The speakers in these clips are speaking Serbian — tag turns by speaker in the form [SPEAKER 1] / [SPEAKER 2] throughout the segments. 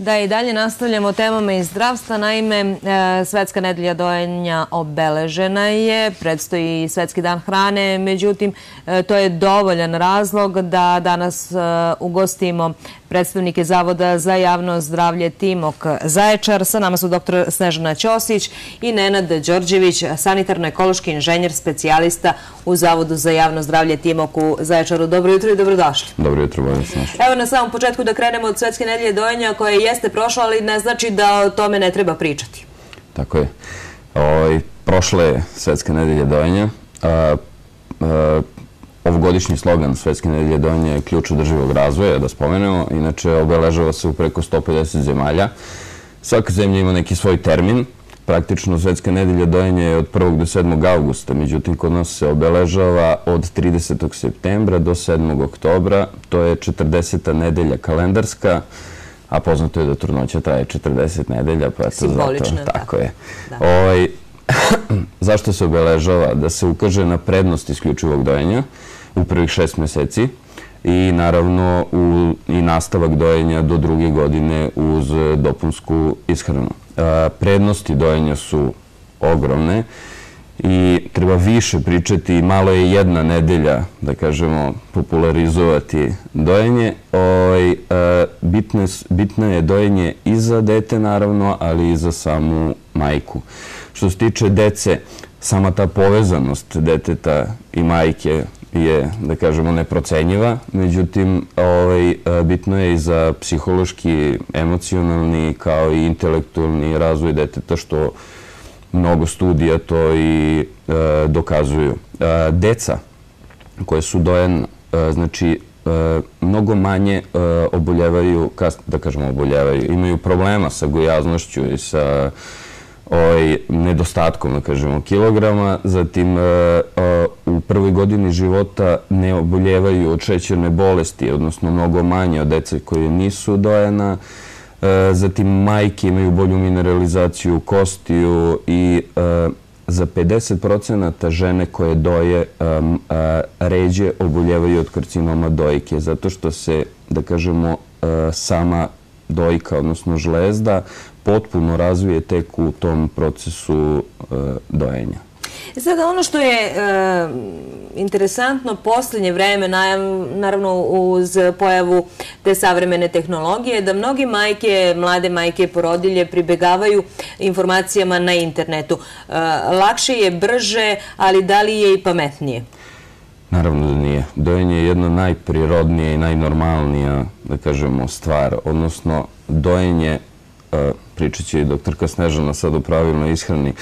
[SPEAKER 1] Da i dalje nastavljamo temama iz zdravstva. Naime, e, Svetska nedelja dojenja obeležena je, predstoji Svetski dan hrane, međutim, e, to je dovoljan razlog da danas e, ugostimo predstavnike Zavoda za javno zdravlje Timok Zaječar. Sa nama su dr. Snežana Ćosić i Nenad Đorđević, sanitarno-ekološki inženjer, specijalista u Zavodu za javno zdravlje Timok u Zaječaru. Dobro jutro i dobrodošli.
[SPEAKER 2] Dobro jutro, bolje
[SPEAKER 1] Evo na samom početku da krenemo od Svetske nedelje dojenja koja jeste prošla, ali ne znači da o tome ne treba pričati.
[SPEAKER 2] Tako je. Ovaj, prošle je Svetska nedelja dojenja. Ovogodišnji slogan Svetske nedelje dojenja je ključ održivog razvoja, da spomenemo. Inače, obeležava se u preko 150 zemalja. Svaka zemlja ima neki svoj termin. Praktično Svetska nedelja dojenja je od 1. do 7. augusta, međutim kod nas se obeležava od 30. septembra do 7. oktobra. To je 40. nedelja kalendarska a poznato je da trudnoća traje 40 nedelja, pa
[SPEAKER 1] eto zato,
[SPEAKER 2] tako je. Da. Ovaj, zašto se obeležava? Da se ukaže na prednost isključivog dojenja u prvih šest meseci i naravno u, i nastavak dojenja do druge godine uz dopunsku ishranu. prednosti dojenja su ogromne i treba više pričati, malo je jedna nedelja, da kažemo, popularizovati dojenje. Oj, e, bitno, bitno je dojenje i za dete, naravno, ali i za samu majku. Što se tiče dece, sama ta povezanost deteta i majke je, da kažemo, neprocenjiva. Međutim, ovaj, e, bitno je i za psihološki, emocionalni kao i intelektualni razvoj deteta, što mnogo studija to i e, dokazuju. E, deca koje su dojen, e, znači, mnogo manje oboljevaju, da kažemo oboljevaju, imaju problema sa gojaznošću i sa ovaj, nedostatkom, da kažemo, kilograma. Zatim, u prvoj godini života ne oboljevaju od šećerne bolesti, odnosno mnogo manje od dece koje nisu dojena. E, zatim majke imaju bolju mineralizaciju kostiju i e, za 50% žene koje doje e, ređe oboljevaju od karcinoma dojke, zato što se, da kažemo, sama dojka, odnosno žlezda, potpuno razvije tek u tom procesu dojenja.
[SPEAKER 1] Sada ono što je e, interesantno poslednje vreme, naravno uz pojavu te savremene tehnologije, da mnogi majke, mlade majke, porodilje pribegavaju informacijama na internetu. E, lakše je, brže, ali da li je i pametnije?
[SPEAKER 2] Naravno da nije. Dojenje je jedna najprirodnija i najnormalnija, da kažemo, stvar. Odnosno, dojenje, e, pričat će i doktorka Snežana sad u pravilnoj ishrani,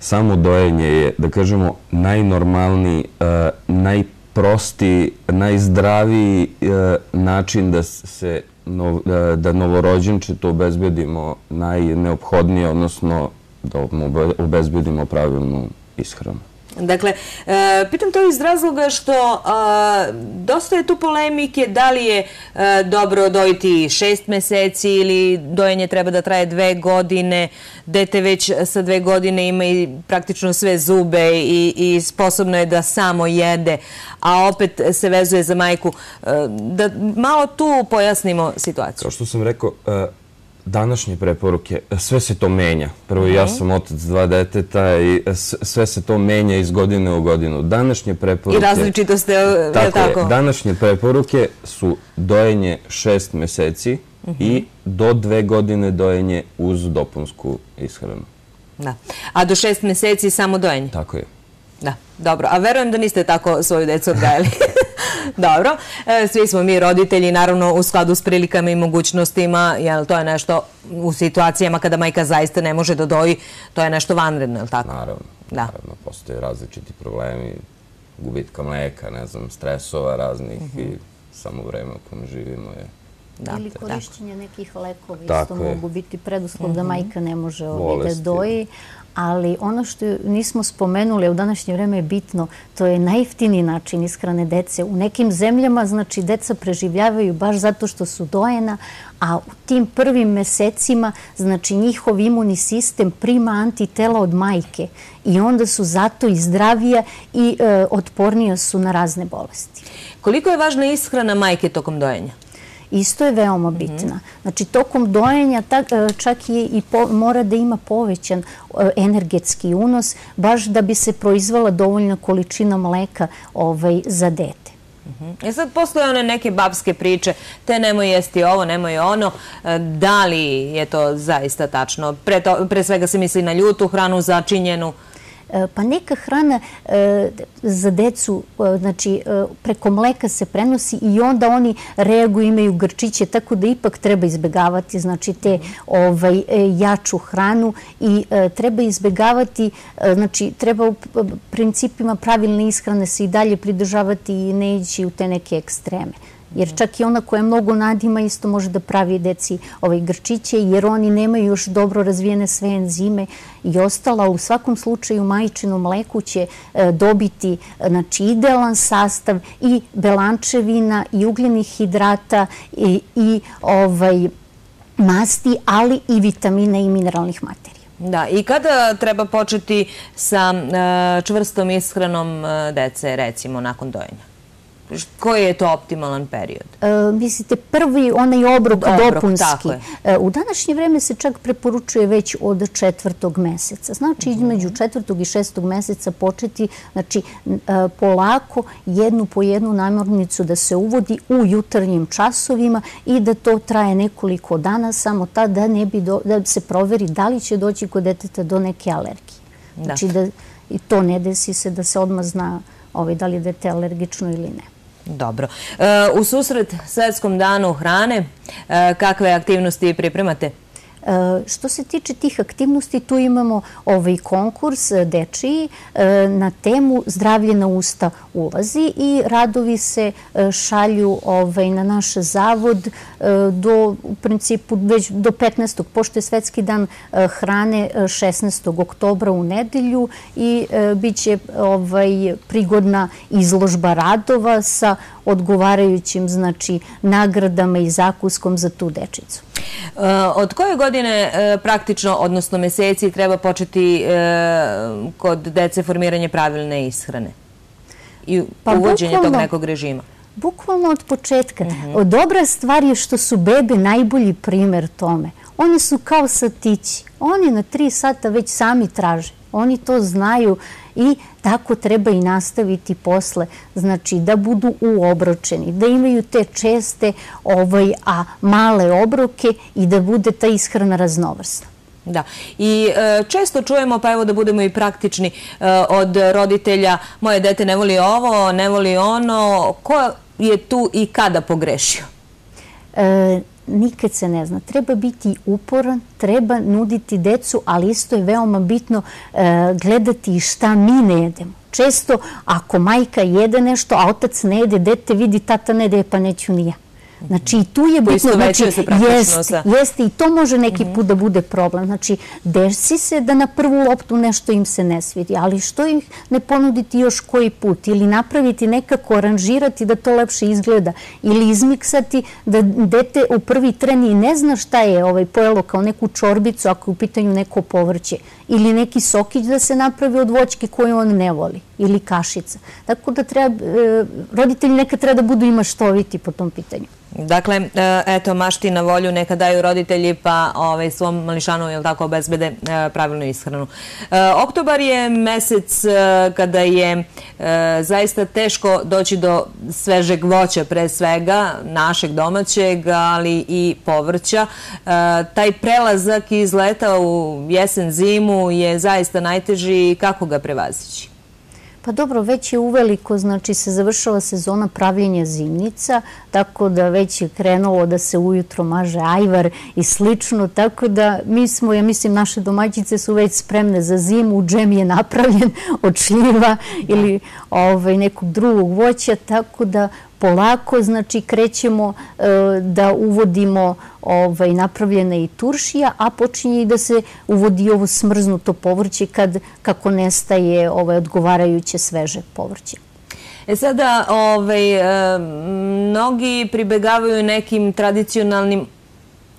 [SPEAKER 2] samo dojenje je, da kažemo, najnormalniji, e, najprostiji, najzdraviji e, način da se e, da novorođenče to obezbedimo najneophodnije, odnosno da obezbedimo pravilnu ishranu.
[SPEAKER 1] Dakle, e, pitam to iz razloga što dosta je tu polemike da li je e, dobro dojiti šest meseci ili dojenje treba da traje dve godine, dete već sa dve godine ima i praktično sve zube i, i sposobno je da samo jede, a opet se vezuje za majku. E, da malo tu pojasnimo situaciju.
[SPEAKER 2] Kao što sam rekao, današnje preporuke, sve se to menja. Prvo, ja sam otac dva deteta i sve se to menja iz godine u godinu. Današnje preporuke...
[SPEAKER 1] I različito ste, je tako? Tako je.
[SPEAKER 2] Današnje preporuke su dojenje šest meseci mhm. i do dve godine dojenje uz dopunsku ishranu.
[SPEAKER 1] Da. A do šest meseci samo dojenje?
[SPEAKER 2] Tako je.
[SPEAKER 1] Da, dobro. A verujem da niste tako svoju decu odgajali. Dobro, e, svi smo mi roditelji, naravno u skladu s prilikama i mogućnostima, jer to je nešto u situacijama kada majka zaista ne može da doji, to je nešto vanredno, je li tako?
[SPEAKER 2] Naravno, da. naravno, postoje različiti problemi, gubitka mleka, ne znam, stresova raznih i mhm. samo vreme u kojem živimo je
[SPEAKER 3] Da, Ili korišćenje nekih lekova isto mogu biti preduslov da mhm. majka ne može da doji ali ono što nismo spomenuli, u današnje vreme je bitno, to je najjeftiniji način ishrane dece. U nekim zemljama, znači, deca preživljavaju baš zato što su dojena, a u tim prvim mesecima, znači, njihov imunni sistem prima antitela od majke i onda su zato i zdravija i e, otpornija su na razne bolesti.
[SPEAKER 1] Koliko je važna ishrana majke tokom dojenja?
[SPEAKER 3] Isto je veoma bitna. Znači, tokom dojenja čak je i mora da ima povećan energetski unos, baš da bi se proizvala dovoljna količina mleka ovaj, za dete.
[SPEAKER 1] E sad postoje one neke babske priče, te nemoj jesti ovo, nemoj ono. E, da li je to zaista tačno? Pre, pre svega se misli na ljutu hranu, začinjenu,
[SPEAKER 3] E, pa neka hrana e, za decu, e, znači preko mleka se prenosi i onda oni reaguju, imaju grčiće, tako da ipak treba izbegavati znači te ovaj, jaču hranu i treba izbegavati, znači treba u principima pravilne ishrane se i dalje pridržavati i ne ići u te neke ekstreme jer čak i ona koja mnogo nadima isto može da pravi deci ovaj grčiće, jer oni nemaju još dobro razvijene sve enzime i ostala. U svakom slučaju majčinu mleku će e, dobiti znači, idealan sastav i belančevina i ugljenih hidrata i, i ovaj, masti, ali i vitamina i mineralnih materija.
[SPEAKER 1] Da, i kada treba početi sa e, čvrstom ishranom e, dece, recimo, nakon dojenja? Koji je to optimalan period?
[SPEAKER 3] E, mislite, prvi onaj obrok, dopunski. E, u današnje vreme se čak preporučuje već od četvrtog meseca. Znači, između četvrtog i šestog meseca početi, znači, e, polako jednu po jednu namornicu da se uvodi u jutarnjim časovima i da to traje nekoliko dana, samo tad da, ne bi da se proveri da li će doći kod deteta do neke alergije. Znači, da i to ne desi se da se odmah zna ovaj, da li je dete alergično ili ne.
[SPEAKER 1] Dobro. E, u susret Svetskom danu hrane, e, kakve aktivnosti pripremate?
[SPEAKER 3] E, što se tiče tih aktivnosti, tu imamo ovaj konkurs e, dečiji e, na temu zdravlje na usta ulazi i radovi se šalju ovaj, na naš zavod do, u principu, već do 15. pošto je Svetski dan hrane 16. oktobra u nedelju i bit će ovaj, prigodna izložba radova sa odgovarajućim znači, nagradama i zakuskom za tu dečicu.
[SPEAKER 1] Od koje godine e, praktično, odnosno meseci, treba početi e, kod dece formiranje pravilne ishrane i pa uvođenje tog nekog režima?
[SPEAKER 3] Bukvalno od početka. Mhm. Dobra stvar je što su bebe najbolji primer tome. One su kao satići. Oni na tri sata već sami traže. Oni to znaju i tako treba i nastaviti posle, znači da budu uobročeni, da imaju te česte ovaj, a male obroke i da bude ta ishrana raznovrsna.
[SPEAKER 1] Da. I e, često čujemo, pa evo da budemo i praktični, e, od roditelja moje dete ne voli ovo, ne voli ono. Ko je tu i kada pogrešio?
[SPEAKER 3] E, nikad se ne zna. Treba biti uporan, treba nuditi decu, ali isto je veoma bitno e, gledati šta mi ne jedemo. Često, ako majka jede nešto, a otac ne jede, dete vidi tata ne jede, pa neću ni ja. Znači i tu je bitno, znači jeste, jeste i to može neki mhm. put da bude problem. Znači desi se da na prvu loptu nešto im se ne svidi, ali što ih ne ponuditi još koji put ili napraviti nekako, aranžirati da to lepše izgleda ili izmiksati da dete u prvi tren i ne zna šta je ovaj pojelo kao neku čorbicu ako je u pitanju neko povrće ili neki sokić da se napravi od voćke koju on ne voli ili kašica. Tako da treba, e, roditelji nekad treba da budu i maštoviti po tom pitanju.
[SPEAKER 1] Dakle, e, eto, mašti na volju neka daju roditelji pa ovaj, svom mališanu, jel tako, obezbede e, pravilnu ishranu. Oktobar je mesec kada je zaista teško doći do svežeg voća, pre svega, našeg domaćeg, ali i povrća. Taj prelazak iz leta u jesen zimu je zaista najteži. Kako ga prevazići?
[SPEAKER 3] Pa dobro, već je uveliko, znači se završava sezona pravljenja zimnica, tako da već je krenulo da se ujutro maže ajvar i slično, tako da mi smo, ja mislim, naše domaćice su već spremne za zimu, džem je napravljen od šljiva ili ovaj, nekog drugog voća, tako da polako, znači krećemo e, da uvodimo ovaj, napravljene i turšija, a počinje i da se uvodi ovo smrznuto povrće kad, kako nestaje ovaj, odgovarajuće sveže povrće.
[SPEAKER 1] E sada, ovaj, e, mnogi pribegavaju nekim tradicionalnim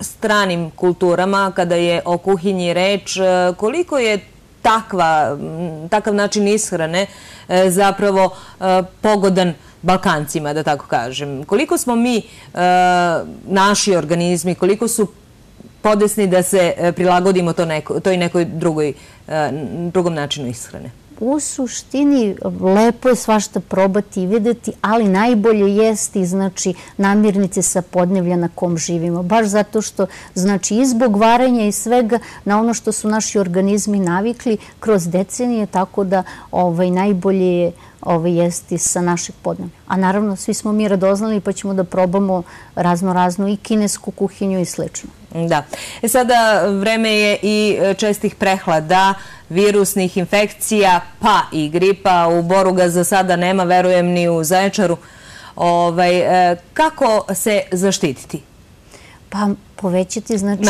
[SPEAKER 1] stranim kulturama kada je o kuhinji reč. E, koliko je takva, takav način ishrane zapravo pogodan Balkancima, da tako kažem. Koliko smo mi, naši organizmi, koliko su podesni da se prilagodimo to neko, toj nekoj drugoj, drugom načinu ishrane?
[SPEAKER 3] u suštini lepo je svašta probati i videti, ali najbolje jesti znači namirnice sa podnevlja na kom živimo. Baš zato što znači i zbog varenja i svega na ono što su naši organizmi navikli kroz decenije, tako da ovaj, najbolje je ovaj, jesti sa našeg podnevlja. A naravno svi smo mi radoznali pa ćemo da probamo razno raznu i kinesku kuhinju i slično.
[SPEAKER 1] Da. E sada vreme je i čestih prehlada, virusnih infekcija, pa i gripa. U Boru ga za sada nema, verujem, ni u Zaječaru. Ovaj, e, kako se zaštititi?
[SPEAKER 3] Pa povećati znači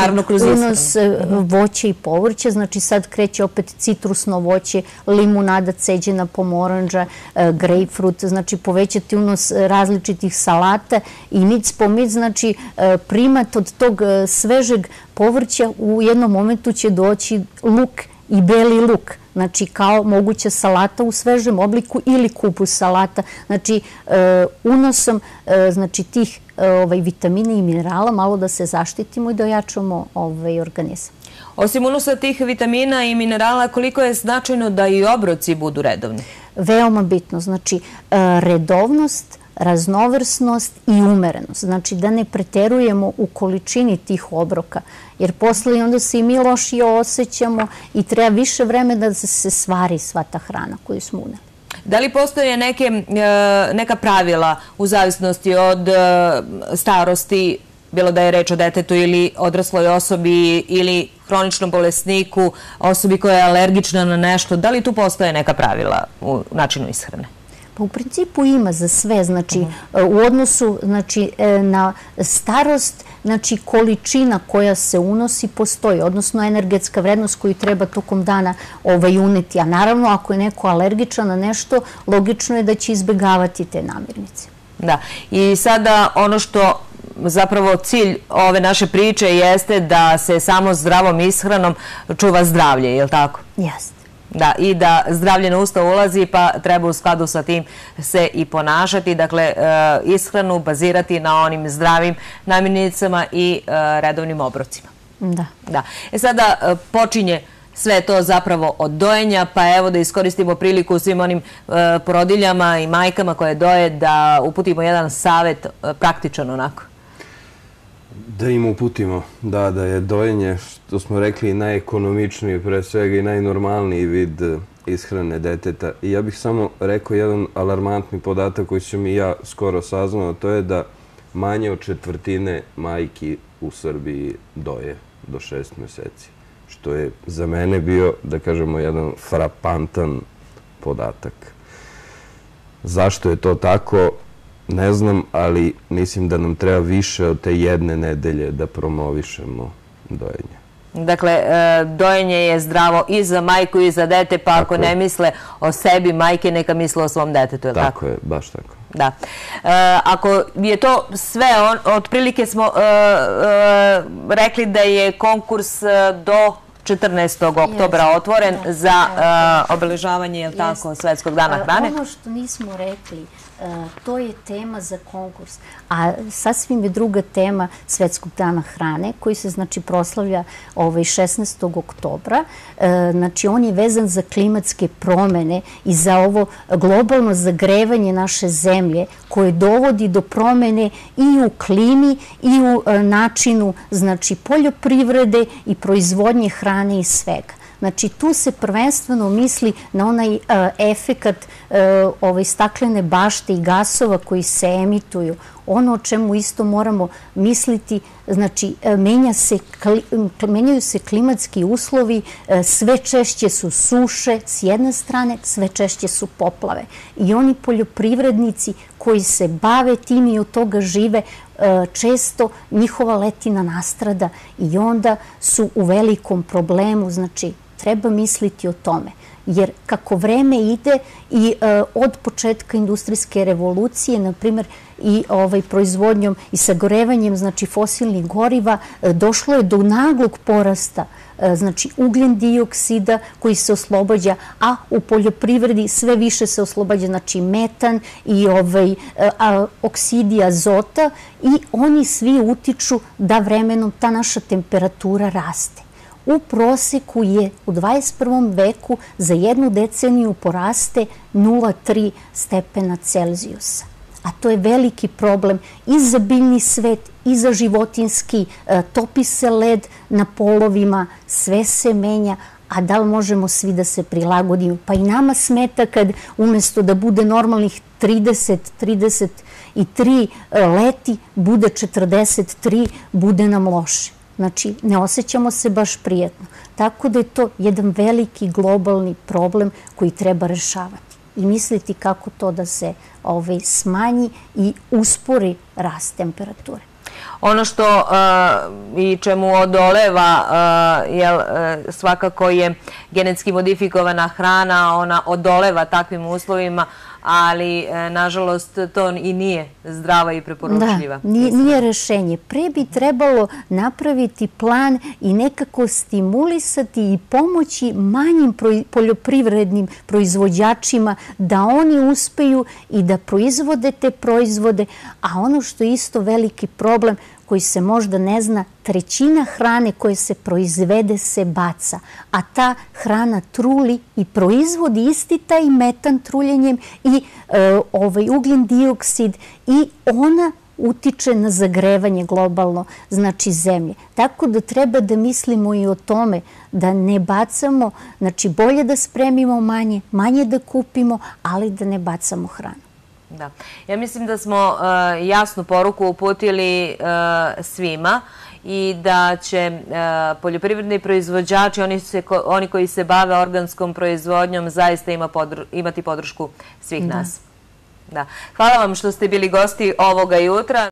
[SPEAKER 3] unos e, voća i povrća, znači sad kreće opet citrusno voće, limunada, ceđena pomoranđa, e, grejpfrut, znači povećati unos različitih salata i mic po mic, znači primat od tog svežeg povrća u jednom momentu će doći luk i beli luk, znači kao moguća salata u svežem obliku ili kupus salata. Znači e, unosom e, znači, tih e, ovaj, vitamina i minerala malo da se zaštitimo i da ojačamo ovaj, organizam.
[SPEAKER 1] Osim unosa tih vitamina i minerala, koliko je značajno da i obroci budu redovni?
[SPEAKER 3] Veoma bitno. Znači, redovnost, raznovrsnost i umerenost. Znači da ne preterujemo u količini tih obroka, jer posle onda se i mi lošije osjećamo i treba više vreme da se stvari sva ta hrana koju smo uneli.
[SPEAKER 1] Da li postoje neke, e, neka pravila u zavisnosti od e, starosti, bilo da je reč o detetu ili odrasloj osobi ili hroničnom bolesniku, osobi koja je alergična na nešto, da li tu postoje neka pravila u načinu ishrane?
[SPEAKER 3] Pa u principu ima za sve, znači u odnosu znači, e, na starost, znači količina koja se unosi postoji, odnosno energetska vrednost koju treba tokom dana ovaj, uneti. A naravno, ako je neko alergičan na nešto, logično je da će izbegavati te namirnice.
[SPEAKER 1] Da, i sada ono što zapravo cilj ove naše priče jeste da se samo zdravom ishranom čuva zdravlje, je li tako?
[SPEAKER 3] Jeste.
[SPEAKER 1] Da, i da zdravlje na ustav ulazi, pa treba u skladu sa tim se i ponašati, dakle, e, ishranu bazirati na onim zdravim namirnicama i e, redovnim obrocima.
[SPEAKER 3] Da.
[SPEAKER 1] Da. E sada e, počinje sve to zapravo od dojenja, pa evo da iskoristimo priliku svim onim porodiljama i majkama koje doje da uputimo jedan savet praktičan onako.
[SPEAKER 2] Da im uputimo, da, da je dojenje, što smo rekli, najekonomičniji pre svega i najnormalniji vid e, ishrane deteta. I ja bih samo rekao jedan alarmantni podatak koji sam i ja skoro saznao, to je da manje od četvrtine majki u Srbiji doje do šest meseci. Što je za mene bio, da kažemo, jedan frapantan podatak. Zašto je to tako? Ne znam, ali mislim da nam treba više od te jedne nedelje da promovišemo dojenje.
[SPEAKER 1] Dakle, e, dojenje je zdravo i za majku i za dete, pa ako ne misle o sebi, majke neka misle o svom detetu, je
[SPEAKER 2] li tako? Tako je, baš tako.
[SPEAKER 1] Da. E, ako je to sve, otprilike smo e, rekli da je konkurs do 14. oktobra otvoren za obeležavanje, je li tako, Svetskog dana hrane?
[SPEAKER 3] Ono što nismo rekli, to je tema za konkurs. A sasvim je druga tema Svetskog dana hrane, koji se znači proslavlja ovaj 16. oktobra. E, znači, on je vezan za klimatske promene i za ovo globalno zagrevanje naše zemlje koje dovodi do promene i u klimi i u e, načinu znači, poljoprivrede i proizvodnje hrane i svega. Znači, tu se prvenstveno misli na onaj e, efekat e, staklene bašte i gasova koji se emituju. Ono o čemu isto moramo misliti, znači, e, menja se, menjaju se klimatski uslovi, sve češće su suše s jedne strane, sve češće su poplave. I oni poljoprivrednici koji se bave tim i od toga žive, često njihova letina nastrada i onda su u velikom problemu, znači treba misliti o tome jer kako vreme ide i e, od početka industrijske revolucije, na primjer i ovaj proizvodnjom i sagorevanjem znači fosilnih goriva e, došlo je do naglog porasta e, znači ugljen dioksida koji se oslobađa, a u poljoprivredi sve više se oslobađa znači metan i ovaj oksidi azota i oni svi utiču da vremenom ta naša temperatura raste u proseku je u 21. veku za jednu deceniju poraste 0,3 stepena Celzijusa. A to je veliki problem i za biljni svet, i za životinski. E, topi se led na polovima, sve se menja, a da li možemo svi da se prilagodimo? Pa i nama smeta kad umesto da bude normalnih 30, 33 e, leti, bude 43, bude nam loše. Znači, ne osjećamo se baš prijetno. Tako da je to jedan veliki globalni problem koji treba rešavati i misliti kako to da se ovaj, smanji i uspori rast temperature.
[SPEAKER 1] Ono što uh, i čemu odoleva uh, jel, uh, svakako je genetski modifikovana hrana, ona odoleva takvim uslovima, ali e, nažalost to i nije zdrava i preporučljiva.
[SPEAKER 3] Da, nije, nije rešenje. Pre bi trebalo napraviti plan i nekako stimulisati i pomoći manjim poljoprivrednim proizvođačima da oni uspeju i da proizvode te proizvode, a ono što je isto veliki problem, koji se možda ne zna, trećina hrane koje se proizvede se baca, a ta hrana truli i proizvodi isti taj metan truljenjem i e, ovaj ugljen dioksid i ona utiče na zagrevanje globalno, znači zemlje. Tako da treba da mislimo i o tome da ne bacamo, znači bolje da spremimo manje, manje da kupimo, ali da ne bacamo hranu.
[SPEAKER 1] Da. Ja mislim da smo uh, jasnu poruku uputili uh, svima i da će uh, poljoprivredni proizvođači, oni, se, oni koji se bave organskom proizvodnjom, zaista ima podru, imati podršku svih da. nas. Da. Hvala vam što ste bili gosti ovoga jutra.